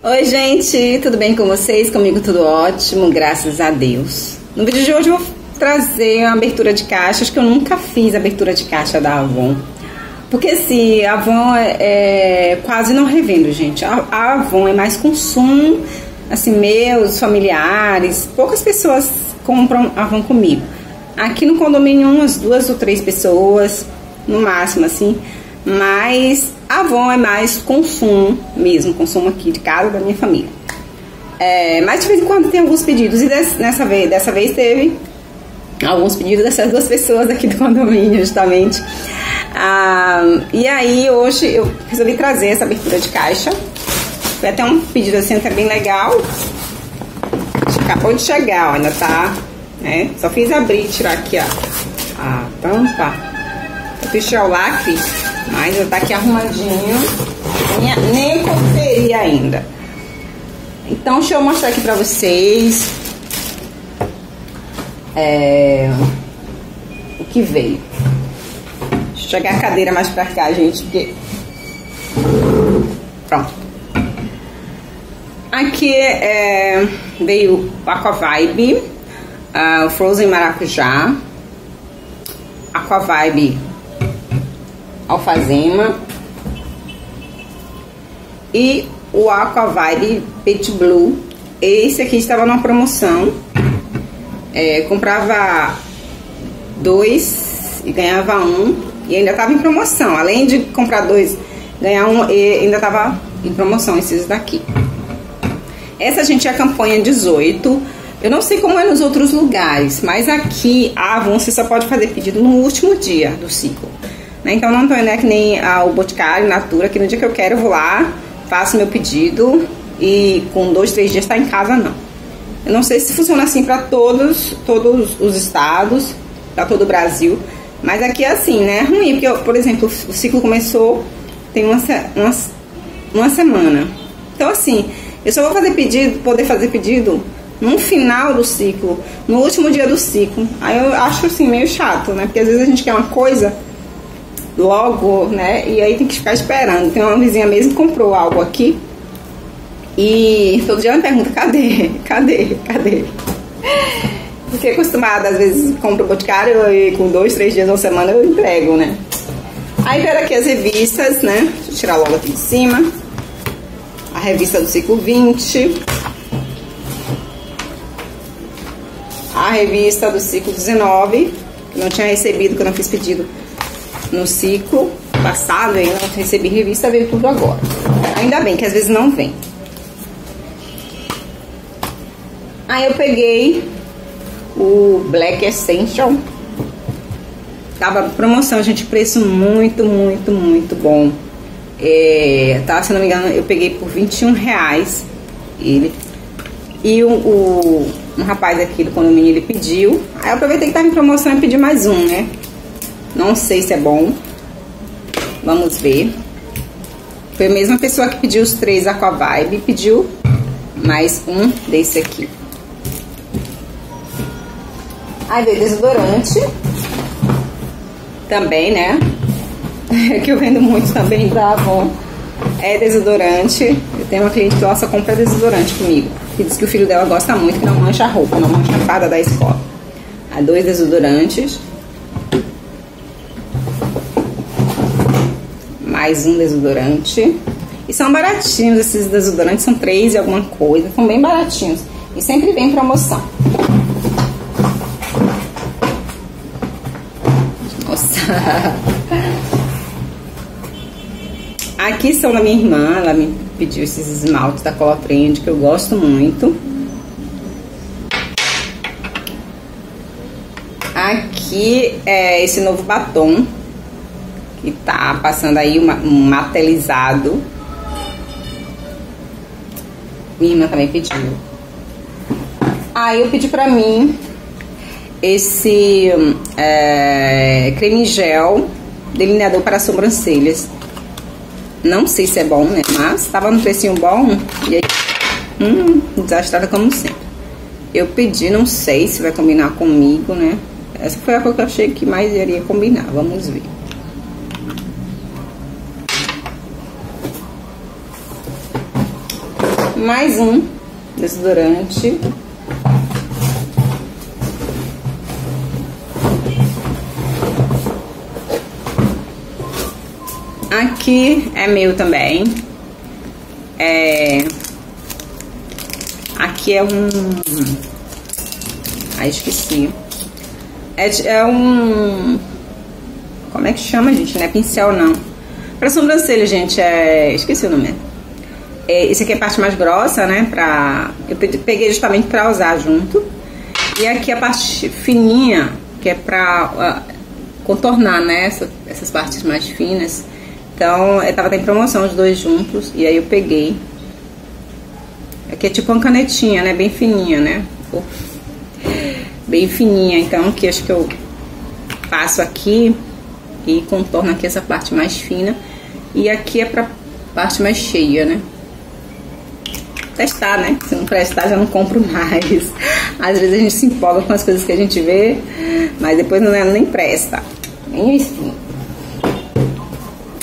Oi, gente, tudo bem com vocês? Comigo tudo ótimo, graças a Deus. No vídeo de hoje eu vou trazer uma abertura de caixa. Acho que eu nunca fiz abertura de caixa da Avon. Porque assim, a Avon é, é quase não revendo, gente. A, a Avon é mais consumo, assim, meus familiares. Poucas pessoas compram Avon comigo. Aqui no condomínio, umas duas ou três pessoas, no máximo, assim. Mas a Avon é mais consumo mesmo, consumo aqui de casa da minha família. É, mas de vez em quando tem alguns pedidos, e dessa vez, dessa vez teve alguns pedidos dessas duas pessoas aqui do condomínio, justamente. Ah, e aí hoje eu resolvi trazer essa abertura de caixa. Foi até um pedido assim que é bem legal. Acabou de chegar, ó, ainda tá. Né? Só fiz abrir e tirar aqui ó, a tampa. Eu fiz o lacre, mas já tá aqui arrumadinho. Nem, nem conferi ainda. Então deixa eu mostrar aqui pra vocês. É, o que veio. Deixa eu jogar a cadeira mais pra cá, gente, porque. Pronto. Aqui é, veio o Aqua Vibe, uh, Frozen Maracujá, Aqua Vibe Alfazema e o Aqua Vibe Pet Blue. Esse aqui estava numa promoção é, comprava dois e ganhava um. E ainda estava em promoção. Além de comprar dois, ganhar um, e ainda estava em promoção esses daqui. Essa gente é a campanha 18. Eu não sei como é nos outros lugares, mas aqui a Avon você só pode fazer pedido no último dia do ciclo. Né? Então não é que nem o Boticário, Natura, que no dia que eu quero eu vou lá, faço meu pedido e com dois, três dias está em casa, não. Eu não sei se funciona assim para todos, todos os estados, para todo o Brasil, mas aqui é assim, né? É ruim, porque, por exemplo, o ciclo começou tem uma, uma, uma semana. Então, assim, eu só vou fazer pedido, poder fazer pedido no final do ciclo, no último dia do ciclo. Aí eu acho assim meio chato, né? Porque às vezes a gente quer uma coisa logo, né? E aí tem que ficar esperando. Tem uma vizinha mesmo que comprou algo aqui e todo dia ela me pergunta, cadê? Cadê? Cadê? Porque acostumada, às vezes compro o boticário e com dois, três dias, uma semana eu entrego, né? Aí veio aqui as revistas, né? Deixa eu tirar logo aqui de cima. A revista do ciclo 20. A revista do ciclo 19, que não tinha recebido, que eu não fiz pedido no ciclo passado, eu não recebi revista, veio tudo agora. Ainda bem que às vezes não vem. Aí eu peguei o Black Essential. Tava promoção, gente, preço muito, muito, muito bom. É, tá, se não me engano, eu peguei por 21 reais ele. E o, o, um rapaz aqui do condomínio, ele pediu. Aí eu aproveitei que tava em promoção e pedi mais um, né? Não sei se é bom. Vamos ver. Foi a mesma pessoa que pediu os três Aqua Vibe, pediu mais um desse aqui. Aí veio desodorante. Também, né? que eu vendo muito também da Avon. É desodorante. Eu tenho uma cliente que gosta compra desodorante comigo. Que diz que o filho dela gosta muito, que não mancha a roupa, não mancha a fada da escola. Há dois desodorantes. Mais um desodorante. E são baratinhos esses desodorantes, são três e alguma coisa. São bem baratinhos. E sempre vem promoção. Aqui são da minha irmã, ela me pediu esses esmaltes da Color Trend que eu gosto muito. Aqui é esse novo batom que tá passando aí uma, um matelizado. Minha irmã também pediu. Aí eu pedi pra mim esse é, creme gel delineador para sobrancelhas. Não sei se é bom, né? Mas tava no precinho bom e aí, hum, desastrada como sempre. Eu pedi, não sei se vai combinar comigo, né? Essa foi a cor que eu achei que mais iria combinar. Vamos ver. Mais um desodorante. Aqui é meu também. É... Aqui é um... Ai, esqueci. É, é um... Como é que chama, gente? Não é pincel, não. Pra sobrancelha, gente, é... Esqueci o nome. É, esse aqui é a parte mais grossa, né? Pra... Eu peguei justamente pra usar junto. E aqui a parte fininha, que é pra uh, contornar, né? Essa, essas partes mais finas. Então, eu tava em promoção os dois juntos. E aí eu peguei. Aqui é tipo uma canetinha, né? Bem fininha, né? Bem fininha. Então, aqui acho que eu passo aqui e contorno aqui essa parte mais fina. E aqui é pra parte mais cheia, né? Testar, né? Se não prestar, já não compro mais. Às vezes a gente se empolga com as coisas que a gente vê, mas depois não é, nem presta. Enfim.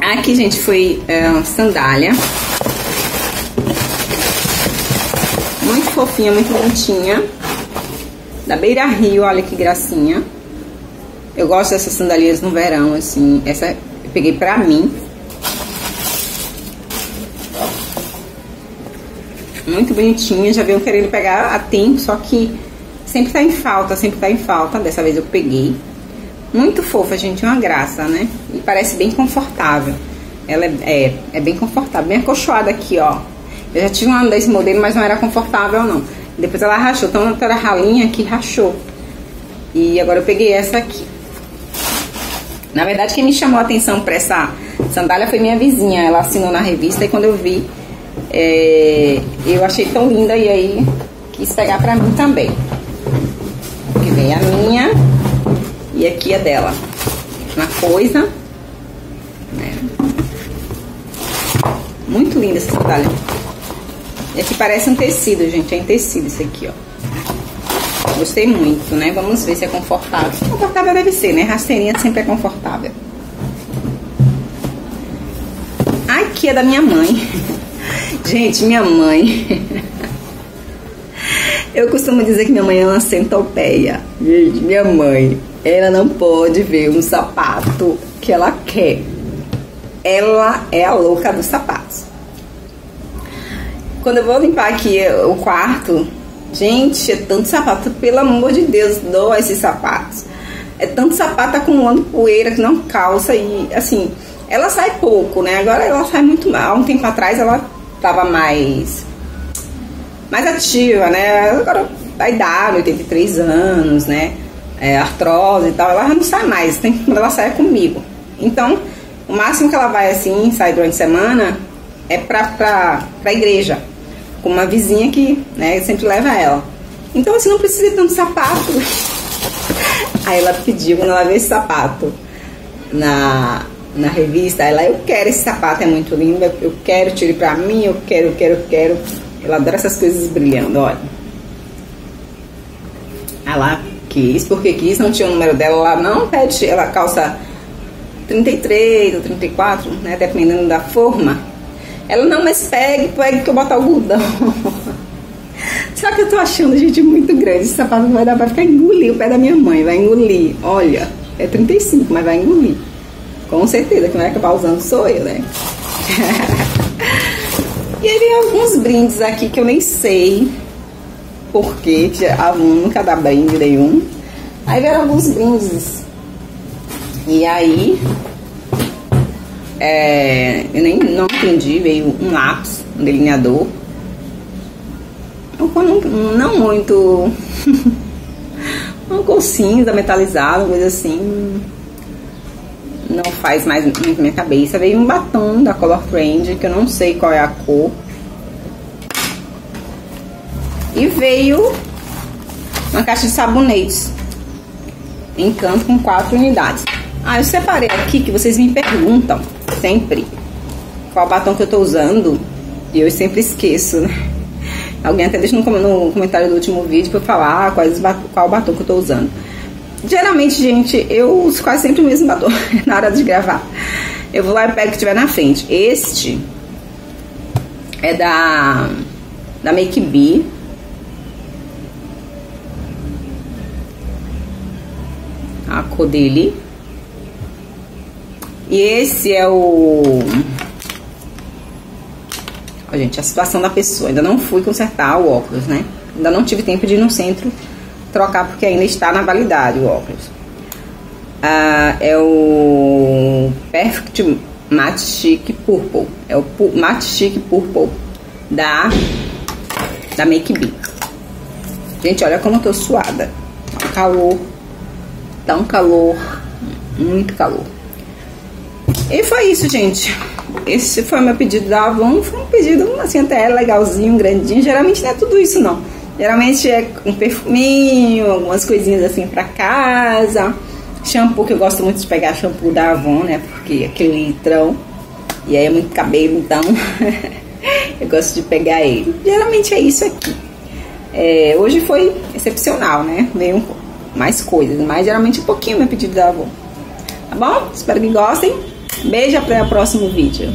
Aqui, gente, foi é, sandália. Muito fofinha, muito bonitinha. Da Beira Rio, olha que gracinha. Eu gosto dessas sandalinhas no verão, assim. Essa eu peguei pra mim. Muito bonitinha. Já veio querendo pegar a tempo, só que sempre tá em falta, sempre tá em falta. Dessa vez eu peguei. Muito fofa, gente, uma graça, né? E parece bem confortável. Ela é, é, é bem confortável, bem acolchoada aqui, ó. Eu já tive uma desse modelo, mas não era confortável, não. Depois ela rachou, então era ralinha aqui, rachou. E agora eu peguei essa aqui. Na verdade, quem me chamou a atenção para essa sandália foi minha vizinha. Ela assinou na revista e quando eu vi, é, eu achei tão linda e aí quis pegar pra mim também. Aqui vem a minha e aqui a dela. Uma coisa. Né? Muito linda essa sandália. Esse parece um tecido, gente. É em tecido isso aqui, ó. Gostei muito, né? Vamos ver se é confortável. Confortável deve ser, né? Rasteirinha sempre é confortável. Aqui é da minha mãe. Gente, minha mãe. Eu costumo dizer que minha mãe é uma centopeia. Gente, minha mãe ela não pode ver um sapato que ela quer. Ela é a louca dos sapatos. Quando eu vou limpar aqui o quarto, gente, é tanto sapato, pelo amor de Deus, dói esses sapatos. É tanto sapato acumulando poeira que não calça e assim, ela sai pouco, né? Agora ela sai muito mal. Um tempo atrás ela tava mais mais ativa, né? Agora a idade, 83 anos, né? é, artrose e tal, ela não sai mais, tem quando ela sai é comigo. Então, o máximo que ela vai assim, sai durante a semana, é pra, pra, pra igreja, com uma vizinha que né, sempre leva ela. Então, assim, não precisa de tanto sapato. Aí ela pediu, quando ela vê esse sapato na, na revista, ela, eu quero esse sapato, é muito lindo, eu quero, tire pra mim, eu quero, eu quero, eu quero. Ela adora essas coisas brilhando, olha. Aí lá quis, porque quis, não tinha o número dela lá, não, pede, ela calça 33 ou 34, né, dependendo da forma. Ela, não, mas pegue, pegue que eu boto algodão. Só que eu tô achando, gente, muito grande. Esse sapato vai dar pra ficar engolir o pé da minha mãe, vai engolir. Olha, é 35, mas vai engolir. Com certeza, que não vai acabar usando sou eu, né? e aí vem alguns brindes aqui que eu nem sei porque a nunca dá brinde nenhum. Aí vieram alguns brindes. E aí, é, eu nem não entendi, veio um lápis, um delineador. Não, não muito. um cor cinza, metalizado, coisa assim. Não faz mais muito minha cabeça. Veio um batom da Color Trend, que eu não sei qual é a cor. E veio uma caixa de sabonetes. Encanto com quatro unidades. Ah, eu separei aqui que vocês me perguntam sempre qual batom que eu tô usando. E eu sempre esqueço, né? Alguém até deixa no, comentário do último vídeo pra eu falar qual batom que eu tô usando. Geralmente, gente, eu uso quase sempre o mesmo batom na hora de gravar. Eu vou lá e pego o que tiver na frente. Este é da da Make B. A cor dele. E esse é o... Ó, gente, a situação da pessoa. Ainda não fui consertar o óculos, né? Ainda não tive tempo de ir no centro trocar porque ainda está na validade o óculos. Ah, é o Perfect Matte Chic Purple. É o Matte Chic Purple da, da Make B. Gente, olha como eu tô suada. Tá um calor. Tá um calor. Muito calor. E foi isso, gente. Esse foi meu pedido da Avon. Foi um pedido, assim, até legalzinho, grandinho. Geralmente não é tudo isso, não. Geralmente é um perfuminho, algumas coisinhas assim pra casa. Shampoo, que eu gosto muito de pegar shampoo da Avon, né? Porque é aquele litrão. E aí é muito cabelo, então eu gosto de pegar ele. Geralmente é isso aqui. É, hoje foi excepcional, né? Veio mais coisas, mas geralmente um pouquinho meu pedido da Avon. Tá bom? Espero que gostem. Beijo até o próximo vídeo.